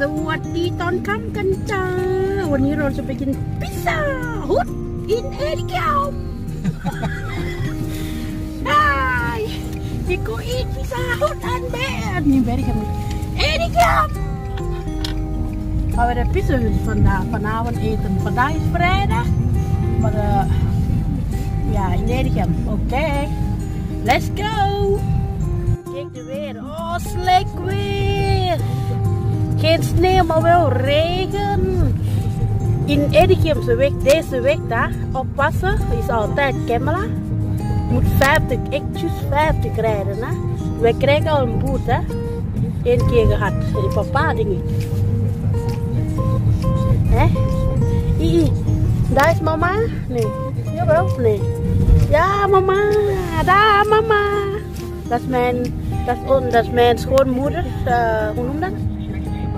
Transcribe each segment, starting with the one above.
สวัสดีตอนค่ำกันจ้า วันนี้เราจะไปกินพิซซ่าฮุดอินเอริเกียวได้ดิโกอีทพิซซ่าฮุดอันเบนนี่เบนkan Erik Maar we hebben pizza vandaag, vanavond eten. Vandaag is vrijdag. Maar uh, ja, in Nederland. Oké. Okay. Let's go. Kijk de weer. Oh, slecht weer. Geen sneeuw, maar wel regen. In Edicumse week, deze week daar, oppassen, is altijd camera. Moet 50, echt 50 rijden. Hè? Wij krijgen al een boet, hè. Eén keer gehad. Papa ding. Ii, daar is mama? Nee. Jawel? Nee. Ja, mama. Daar, mama. Dat is mijn, dat is, dat is mijn schoonmoeder. Uh, hoe noem dat?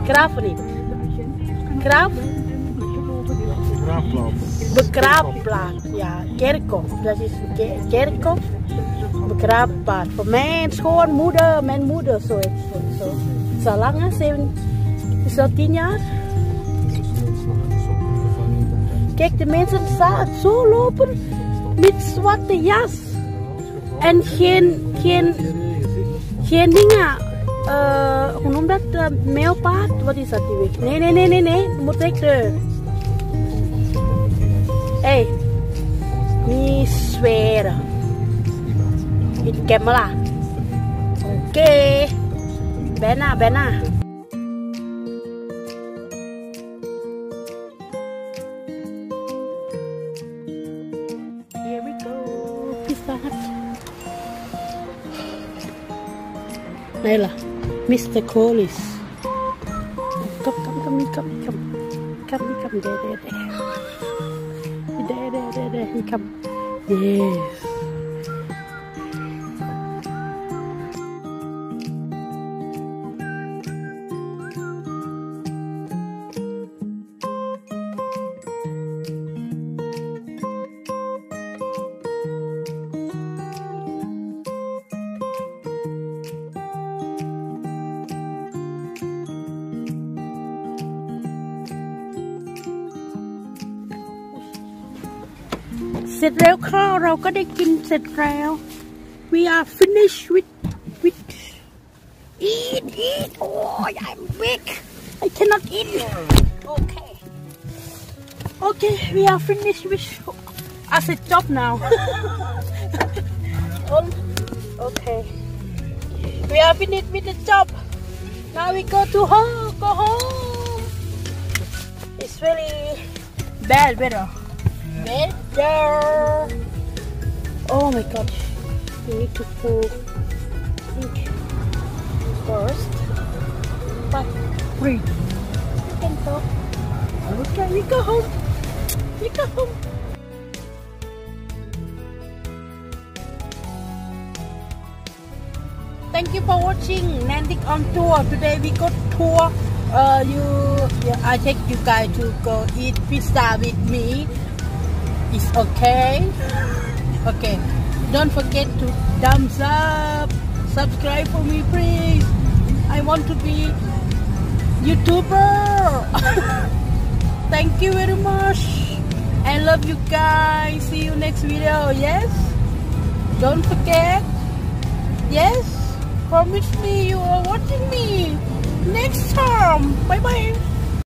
Graaf niet. Graaf? Graafplaats. Begraafplaats. Ja, kerkhof. Dat is een ke- kerkhof. Begraafplaats. Voor mijn schoonmoeder, mijn moeder, zo. Zo, zo. Zo lang, hè? Zeven, is dat tien jaar? Kijk, de mensen staan zo lopen met zwarte jas. En geen, geen, geen dingen. uh, genoemd dat uh, meelpaard? Wat is dat die weg? Nee, nee, nee, nee, nee. Je moet weg terug. Hé. Hey. Niet zweren. Ik ken me. Oké. Okay. Bijna, bijna. Here we go. Mr. Collis. Come, come, come, come, come. Come, come, there, there, there. There, there, there, there. He come. Yes. สร็จแล้วข้าวเราก็ได้กินเสร็จแล้ว we are finished with with eat eat oh I'm weak I cannot eat okay okay we are finished with as a job now Oh, okay we are finished with the job now we go to home go home it's really bad weather better. Oh my gosh. We need to pull ink first. But breathe. You can go. Okay, you go home. You go home. Thank you for watching Nan dik on tour. Today we got tour. Uh, you, yeah, I take you guys to go eat pizza with me. It's okay. Okay. Don't forget to thumbs up. Subscribe for me, please. I want to be YouTuber. Thank you very much. I love you guys. See you next video. Yes. Don't forget. Yes. Promise me you are watching me next time. Bye bye.